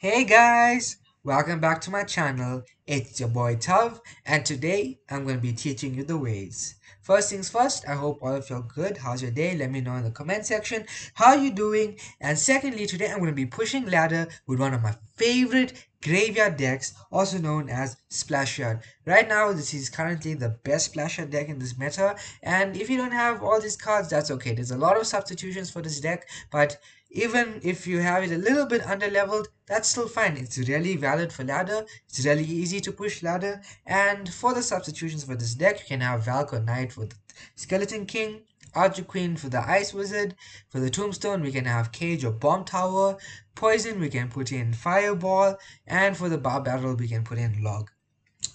Hey guys, welcome back to my channel. It's your boy Tav, and today I'm going to be teaching you the ways. First things first, I hope all of you are good. How's your day? Let me know in the comment section how you doing. And secondly, today I'm going to be pushing ladder with one of my favorite graveyard decks, also known as Splashyard. Right now, this is currently the best Splashyard deck in this meta, and if you don't have all these cards, that's okay. There's a lot of substitutions for this deck, but even if you have it a little bit under leveled that's still fine it's really valid for ladder it's really easy to push ladder and for the substitutions for this deck you can have Valk or Knight with Skeleton King Archer Queen for the Ice Wizard. For the Tombstone, we can have Cage or Bomb Tower. Poison, we can put in Fireball. And for the Bar Battle, we can put in Log.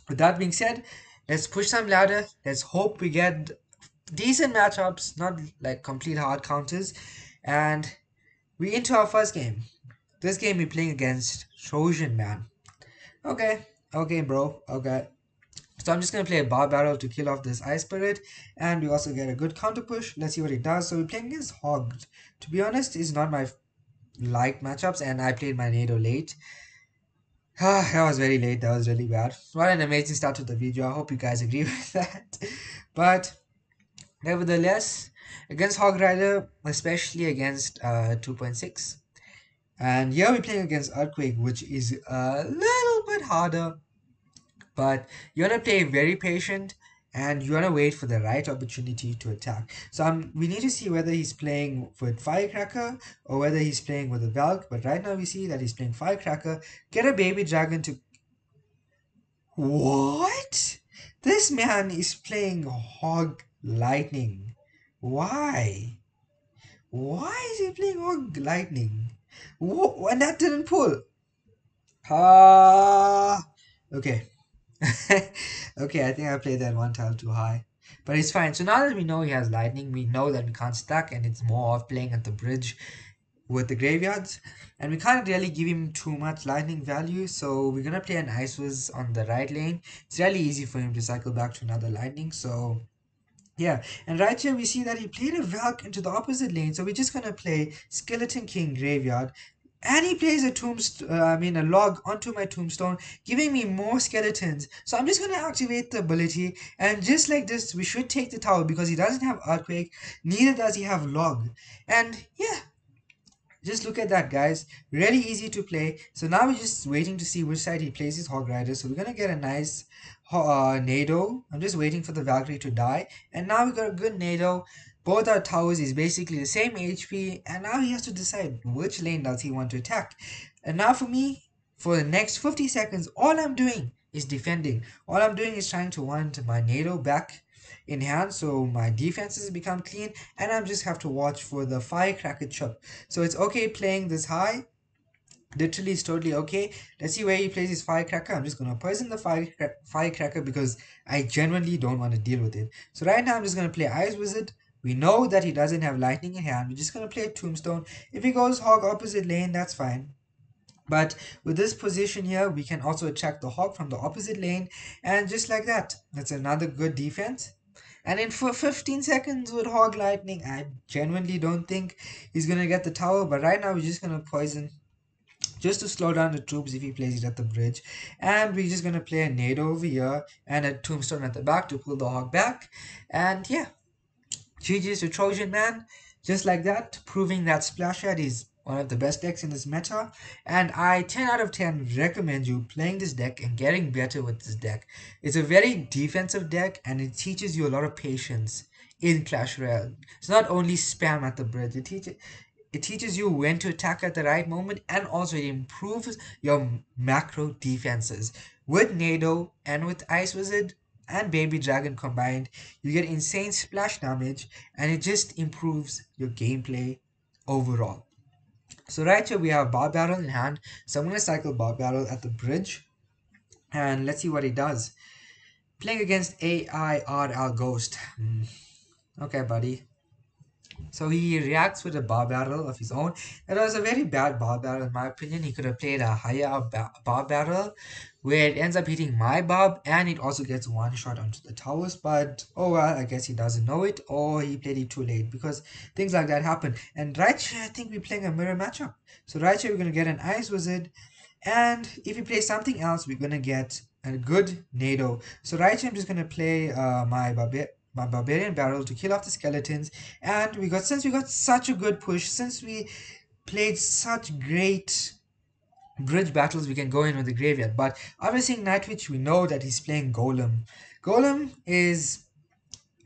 With that being said, let's push some ladder. Let's hope we get decent matchups, not like complete hard counters. And we into our first game. This game we're playing against Trojan Man. Okay, okay, bro. Okay. So I'm just gonna play a bar barrel to kill off this ice spirit, and we also get a good counter push. Let's see what he does. So we're playing against Hogged. To be honest, it's not my liked matchups, and I played my Nado late. That was very late. That was really bad. What an amazing start to the video. I hope you guys agree with that. But nevertheless, against Hog Rider, especially against uh 2.6. And here we're playing against Earthquake, which is a little bit harder. But you want to play very patient and you want to wait for the right opportunity to attack. So um, we need to see whether he's playing with Firecracker or whether he's playing with a Valk. But right now we see that he's playing Firecracker. Get a Baby Dragon to... What? This man is playing Hog Lightning. Why? Why is he playing Hog Lightning? Whoa, and that didn't pull. Ah, okay. okay, I think I played that one tile too high. But it's fine. So now that we know he has lightning, we know that we can't stack and it's more of playing at the bridge with the graveyards. And we can't really give him too much lightning value. So we're going to play an Ice Wiz on the right lane. It's really easy for him to cycle back to another lightning. So yeah, and right here we see that he played a Valk into the opposite lane. So we're just going to play Skeleton King Graveyard. And he plays a tombstone uh, i mean a log onto my tombstone giving me more skeletons. So i'm just going to activate the ability and just like this we should take the tower because he doesn't have earthquake neither does he have log. And yeah just look at that guys. Really easy to play. So now we're just waiting to see which side he plays his hog rider. So we're gonna get a nice uh, nado i'm just waiting for the valkyrie to die and now we got a good nado both our towers is basically the same HP and now he has to decide which lane does he want to attack. And now for me, for the next 50 seconds, all I'm doing is defending. All I'm doing is trying to want my Nado back in hand so my defenses become clean and I just have to watch for the firecracker chip. So it's okay playing this high. Literally it's totally okay. Let's see where he plays his firecracker. I'm just gonna poison the fire firecracker because I genuinely don't want to deal with it. So right now I'm just gonna play Ice Wizard we know that he doesn't have lightning in hand. We're just going to play Tombstone. If he goes Hog opposite lane, that's fine. But with this position here, we can also attack the Hog from the opposite lane. And just like that, that's another good defense. And in for 15 seconds with Hog Lightning, I genuinely don't think he's going to get the tower. But right now, we're just going to poison just to slow down the troops if he plays it at the bridge. And we're just going to play a Nado over here and a Tombstone at the back to pull the Hog back. And yeah, GG's to Trojan Man, just like that, proving that Splashyard is one of the best decks in this meta. And I 10 out of 10 recommend you playing this deck and getting better with this deck. It's a very defensive deck and it teaches you a lot of patience in Clash Royale. It's not only spam at the bridge, it teaches it teaches you when to attack at the right moment and also it improves your macro defenses. With Nado and with Ice Wizard, and Baby Dragon combined, you get insane splash damage and it just improves your gameplay overall. So right here we have Bar Battle in hand. So I'm going to cycle Bar Battle at the bridge and let's see what he does. Playing against AIRL Ghost. Hmm. Okay, buddy. So he reacts with a bar battle of his own. That was a very bad bar battle in my opinion. He could have played a higher bar battle where it ends up hitting my bob and it also gets one shot onto the towers. But oh well, I guess he doesn't know it or he played it too late because things like that happen. And right here, I think we're playing a mirror matchup. So right here, we're going to get an Ice Wizard And if we play something else, we're gonna get a good Nado. So right here, I'm just gonna play uh, my Barbar my barbarian barrel to kill off the skeletons. And we got since we got such a good push since we played such great bridge battles we can go in with the graveyard. But obviously in Nightwitch we know that he's playing Golem. Golem is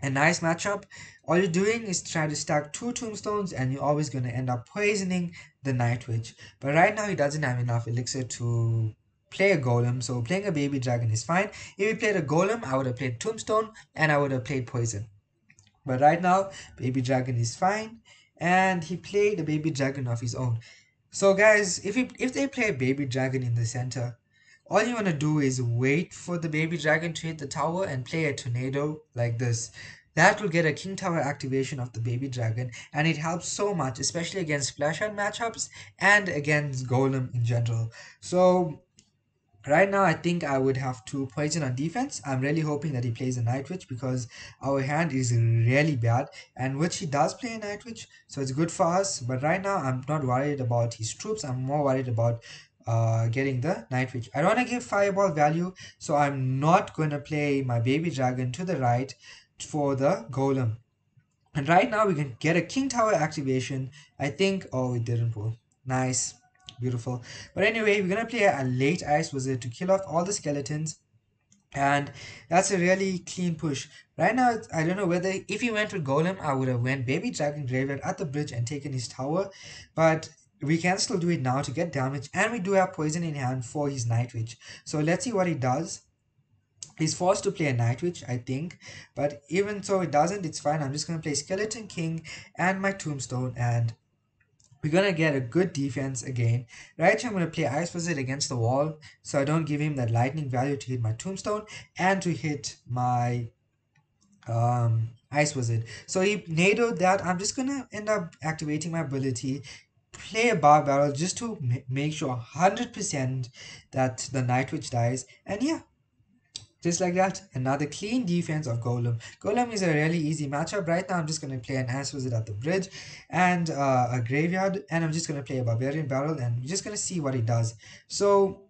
a nice matchup. All you're doing is try to stack two tombstones and you're always going to end up poisoning the Nightwitch. But right now he doesn't have enough elixir to play a golem, so playing a baby dragon is fine. If he played a golem, I would have played tombstone and I would have played poison. But right now, baby dragon is fine, and he played a baby dragon of his own. So guys, if he, if they play a baby dragon in the center, all you want to do is wait for the baby dragon to hit the tower and play a tornado like this. That will get a King Tower activation of the baby dragon and it helps so much especially against splash out matchups and against golem in general. So Right now, I think I would have to poison on defense. I'm really hoping that he plays a Night Witch because our hand is really bad. And which he does play a Night Witch, so it's good for us. But right now, I'm not worried about his troops. I'm more worried about uh, getting the Night Witch. I don't want to give Fireball value, so I'm not going to play my Baby Dragon to the right for the Golem. And right now, we can get a King Tower activation. I think, oh, it didn't pull. Nice beautiful. But anyway we're gonna play a late ice wizard to kill off all the skeletons. And that's a really clean push. Right now i don't know whether if he went with golem i would have went baby dragon graveyard at the bridge and taken his tower. But we can still do it now to get damage. And we do have poison in hand for his night witch. So let's see what he does. He's forced to play a night witch i think. But even so it doesn't it's fine. I'm just going to play skeleton king and my tombstone and we're gonna get a good defense again. Right here, I'm gonna play Ice Wizard against the wall, so I don't give him that lightning value to hit my Tombstone and to hit my um, Ice Wizard. So he Nado'd that. I'm just gonna end up activating my ability, play a Bar Barrel just to make sure 100% that the Night Witch dies, and yeah, just like that, another clean defense of Golem. Golem is a really easy matchup. Right now, I'm just going to play an Ice Wizard at the bridge and uh, a Graveyard. And I'm just going to play a Barbarian Barrel and we're just going to see what it does. So,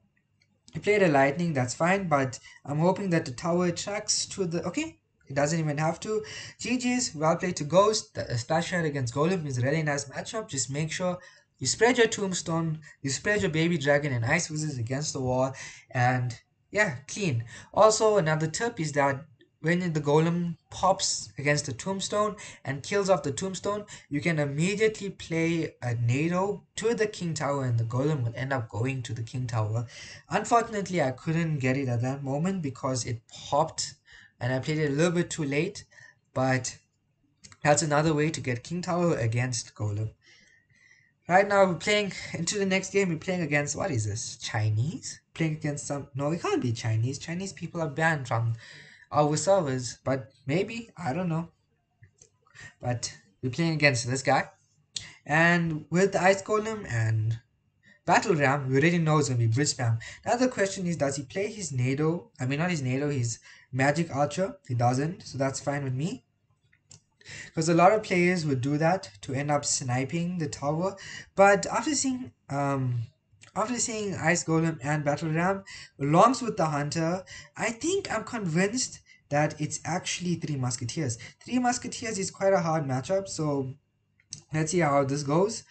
he played a Lightning, that's fine. But I'm hoping that the tower tracks to the... Okay, it doesn't even have to. GG's, well played to Ghost. The Splashyard against Golem is a really nice matchup. Just make sure you spread your Tombstone, you spread your Baby Dragon and Ice Wizards against the wall. And yeah clean. Also another tip is that when the golem pops against the tombstone and kills off the tombstone you can immediately play a nado to the king tower and the golem will end up going to the king tower. Unfortunately i couldn't get it at that moment because it popped and i played it a little bit too late but that's another way to get king tower against golem. Right now we're playing into the next game we're playing against what is this chinese playing against some. No, we can't be Chinese. Chinese people are banned from our servers, but maybe I don't know. But we're playing against this guy, and with the Ice Golem and Battle Ram, we already know it's gonna be Bridge Spam. Now the question is, does he play his Nado? I mean, not his Nado, his Magic Archer. He doesn't, so that's fine with me. Because a lot of players would do that to end up sniping the tower. But after seeing um after seeing Ice Golem and Battle Ram along with the Hunter, I think I'm convinced that it's actually Three Musketeers. Three Musketeers is quite a hard matchup, so let's see how this goes.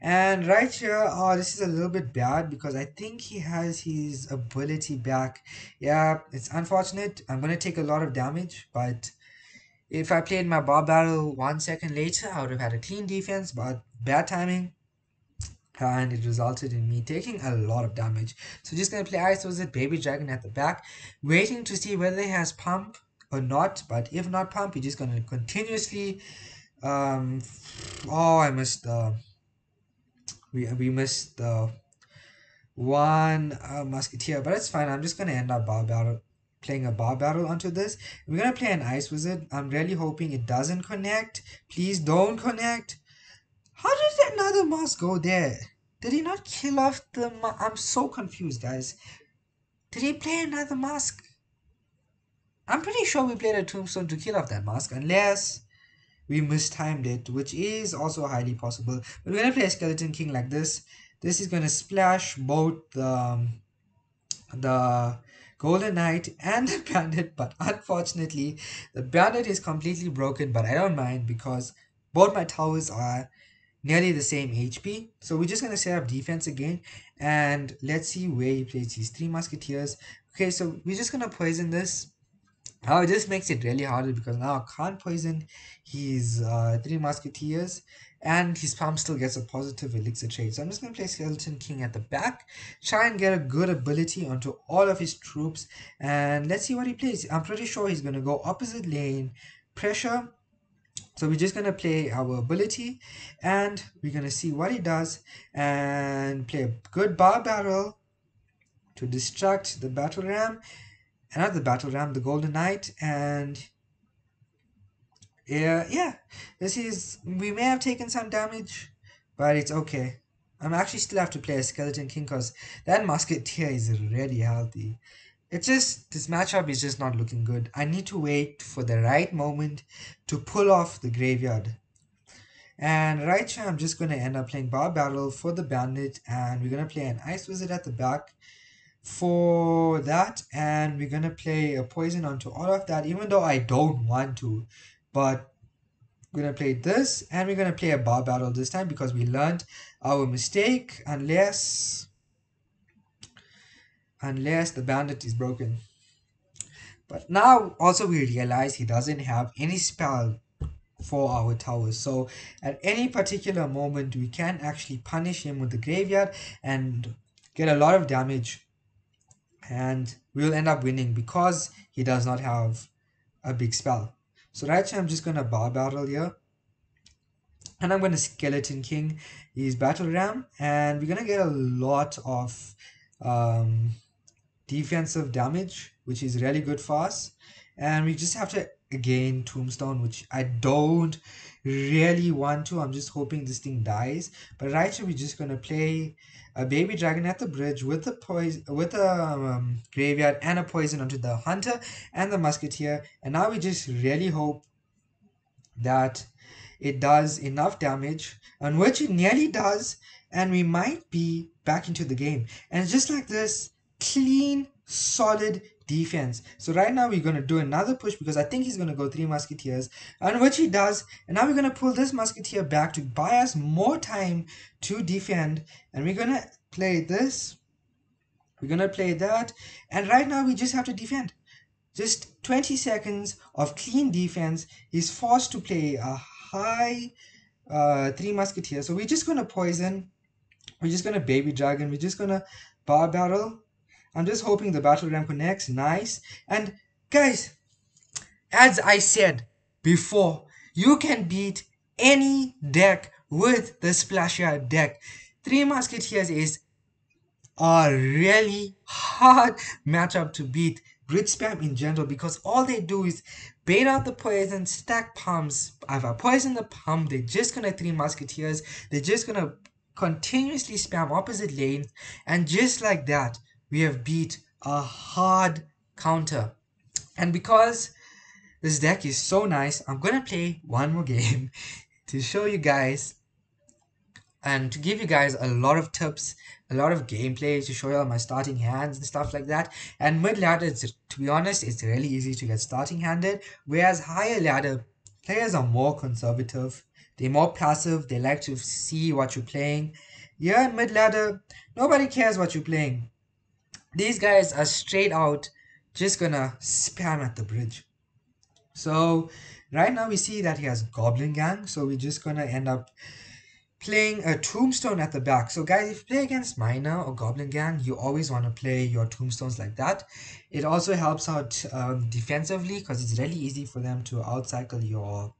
And right here, oh, this is a little bit bad because I think he has his ability back. Yeah, it's unfortunate. I'm going to take a lot of damage, but if I played my bar barrel one second later, I would have had a clean defense, but bad timing and it resulted in me taking a lot of damage. So just gonna play Ice Wizard Baby Dragon at the back, waiting to see whether he has pump or not. But if not pump, you're just gonna continuously. Um, oh, I missed the. We we missed the one uh, musketeer, but it's fine. I'm just gonna end up bar battle playing a bar battle onto this. We're gonna play an ice wizard. I'm really hoping it doesn't connect. Please don't connect. How did another mouse go there? Did he not kill off the ma- I'm so confused, guys. Did he play another mask? I'm pretty sure we played a tombstone to kill off that mask, unless we mistimed it, which is also highly possible. But we're gonna play a skeleton king like this. this is going to splash both the, um, the Golden Knight and the Bandit, but unfortunately, the Bandit is completely broken, but I don't mind because both my towers are nearly the same HP. So we're just going to set up defense again, and let's see where he plays these three Musketeers. Okay, so we're just going to poison this. Now, this makes it really harder because now I can't poison his uh, three Musketeers and his pump still gets a positive elixir trade. So I'm just going to play Skeleton King at the back, try and get a good ability onto all of his troops, and let's see what he plays. I'm pretty sure he's going to go opposite lane, pressure. So we're just going to play our ability, and we're going to see what it does, and play a good bar barrel to distract the battle ram, and not the battle ram, the golden knight, and yeah, yeah. This is we may have taken some damage, but it's okay. I'm actually still have to play a skeleton king because that musketeer is really healthy. It's just this matchup is just not looking good. I need to wait for the right moment to pull off the graveyard. And right here, I'm just going to end up playing Bar Battle for the Bandit, and we're going to play an Ice Wizard at the back for that, and we're going to play a Poison onto all of that, even though I don't want to. But we're going to play this and we're going to play a bar battle this time because we learned our mistake unless unless the bandit is broken. But now also we realize he doesn't have any spell for our towers. So at any particular moment we can actually punish him with the graveyard and get a lot of damage and we'll end up winning because he does not have a big spell. So right here, I'm just going to bar battle here. And I'm going to Skeleton King his Battle Ram. And we're going to get a lot of um, defensive damage, which is really good for us. And we just have to again Tombstone, which I don't really want to. I'm just hoping this thing dies. But right here, we're just to play a baby dragon at the bridge with a poison with a um, graveyard and a poison onto the hunter and the musketeer and now we just really hope that it does enough damage and which it nearly does and we might be back into the game and just like this clean solid defense. So right now we're going to do another push because I think he's going to go three musketeers. And which he does and now we're going to pull this musketeer back to buy us more time to defend. And we're going to play this. We're going to play that. And right now we just have to defend. Just 20 seconds of clean defense he's forced to play a high uh, three musketeers. So we're just going to poison. We're just going to baby dragon. We're just going to bar battle I'm just hoping the battle ram connects. Nice. And guys, as I said before, you can beat any deck with the Splashyard deck. Three Musketeers is a really hard matchup to beat Bridge Spam in general because all they do is bait out the poison, stack pumps. If I poison the pump, they're just gonna three Musketeers. They're just gonna continuously spam opposite lanes and just like that we have beat a hard counter. And because this deck is so nice, I'm gonna play one more game to show you guys and to give you guys a lot of tips, a lot of gameplay to show you all my starting hands and stuff like that. And mid ladder, to be honest, it's really easy to get starting handed, whereas higher ladder players are more conservative. They're more passive. They like to see what you're playing. Yeah, mid ladder, nobody cares what you're playing. These guys are straight out just gonna spam at the bridge. So right now we see that he has Goblin Gang. So we're just gonna end up playing a Tombstone at the back. So guys, if you play against Miner or Goblin Gang, you always want to play your Tombstones like that. It also helps out um, defensively because it's really easy for them to outcycle your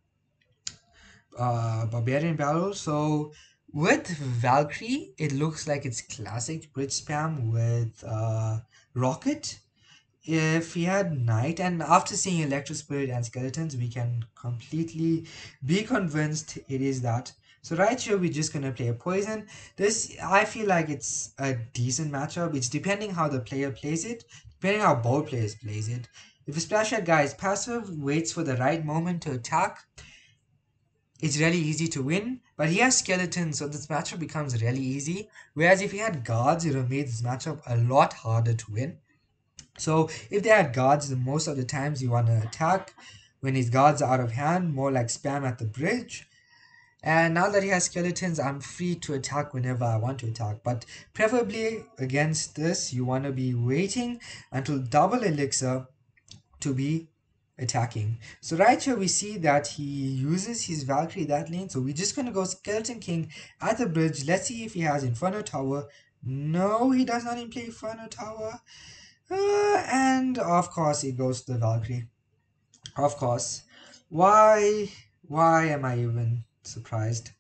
uh, Barbarian Barrel. So with Valkyrie, it looks like it's classic bridge spam with uh, Rocket. If he had Knight, and after seeing Electro Spirit and Skeletons, we can completely be convinced it is that. So right here, we're just to play a Poison. This, I feel like it's a decent matchup. It's depending how the player plays it, depending how both players plays it. If a Splash guy is passive, waits for the right moment to attack, it's really easy to win. But he has skeletons, so this matchup becomes really easy. Whereas if he had guards, it would have made this matchup a lot harder to win. So if they had guards, the most of the times you want to attack. When his guards are out of hand, more like spam at the bridge. And now that he has skeletons, I'm free to attack whenever I want to attack. But preferably against this, you want to be waiting until double elixir to be attacking. So right here we see that he uses his Valkyrie that lane. So we're just going to go Skeleton King at the bridge. Let's see if he has Inferno Tower. No, he does not even play Inferno Tower. Uh, and of course he goes to the Valkyrie. Of course. Why? Why am I even surprised?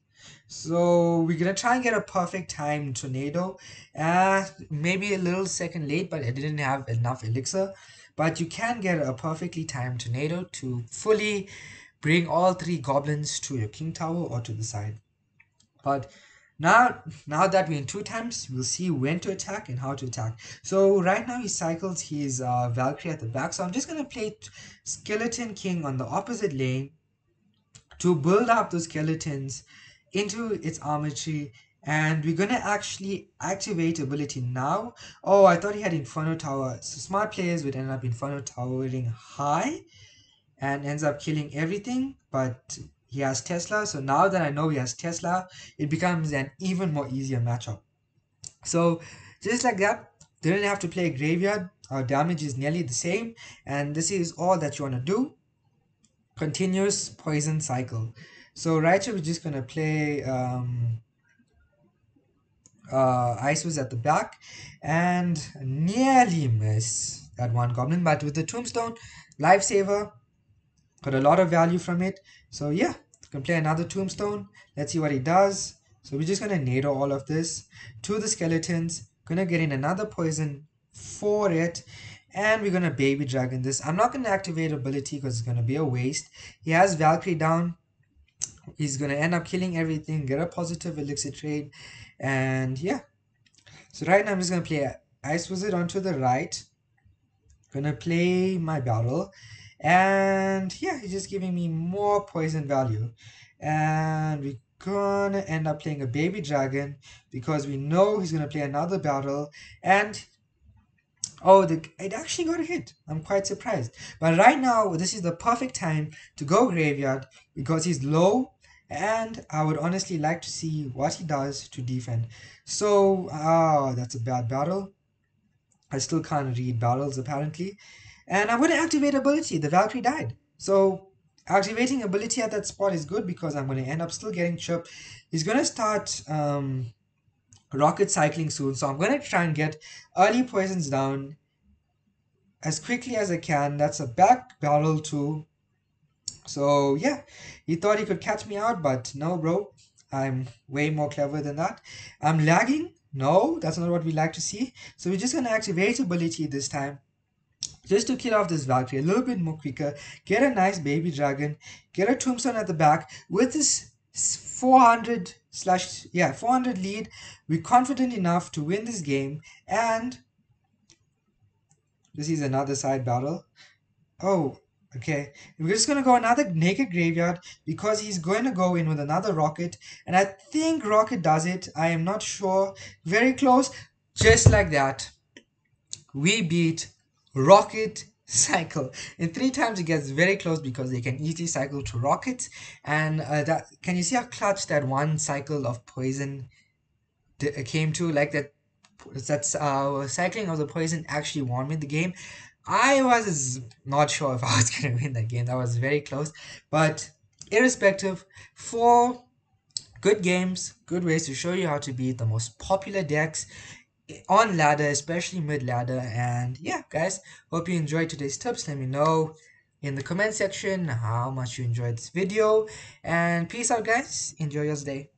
So we're gonna try and get a perfect time tornado. Uh, maybe a little second late, but I didn't have enough elixir. But you can get a perfectly timed tornado to fully bring all three goblins to your king tower or to the side. But now, now that we're in two times, we'll see when to attack and how to attack. So right now he cycles his uh, Valkyrie at the back. So I'm just going to play Skeleton King on the opposite lane to build up those skeletons into its armor tree. And we're to actually activate ability now. Oh, I thought he had Inferno Tower. So smart players would end up Inferno Towering high and ends up killing everything. But he has Tesla. So now that I know he has Tesla, it becomes an even more easier matchup. So just like that, didn't have to play Graveyard. Our damage is nearly the same. And this is all that you want to do. Continuous poison cycle. So right here, we're just to play um, uh, Ice Wiz at the back and nearly miss that one goblin. But with the Tombstone, Lifesaver, got a lot of value from it. So yeah, can play another tombstone. Let's see what he does. So we're just gonna Nado all of this to the skeletons. Gonna get in another poison for it. And we're gonna baby dragon this. I'm not gonna activate ability because it's gonna be a waste. He has Valkyrie down. He's gonna end up killing everything, get a positive elixir trade, and yeah. So right now I'm just gonna play Ice Wizard onto the right. Gonna play my battle. And yeah he's just giving me more poison value. And we're gonna end up playing a baby dragon because we know he's gonna play another battle. And oh the it actually got a hit. I'm quite surprised. But right now this is the perfect time to go graveyard because he's low and i would honestly like to see what he does to defend so ah that's a bad battle i still can't read battles apparently and I'm to activate ability. The Valkyrie died. So activating ability at that spot is good because I'm going to end up still getting chip. He's going to start um, rocket cycling soon. So I'm going to try and get early poisons down as quickly as I can. That's a back battle too. So yeah, he thought he could catch me out, but no, bro. I'm way more clever than that. I'm lagging. No, that's not what we like to see. So we're just going to activate ability this time just to kill off this Valkyrie a little bit more quicker, get a nice baby dragon, get a tombstone at the back. With this 400 slash, yeah, 400 lead, we're confident enough to win this game. And this is another side battle. Oh, okay. We're just to go another naked graveyard because he's going to go in with another rocket. And I think rocket does it. I am not sure. Very close. Just like that. We beat rocket cycle in three times it gets very close because they can easily cycle to rocket and uh, that can you see how clutch that one cycle of poison uh, came to like that that's uh cycling of the poison actually won me the game i was not sure if i was gonna win that game that was very close but irrespective for good games good ways to show you how to beat the most popular decks on ladder, especially mid ladder. And yeah, guys, hope you enjoyed today's tips. Let me know in the comment section how much you enjoyed this video. And peace out, guys. Enjoy your day.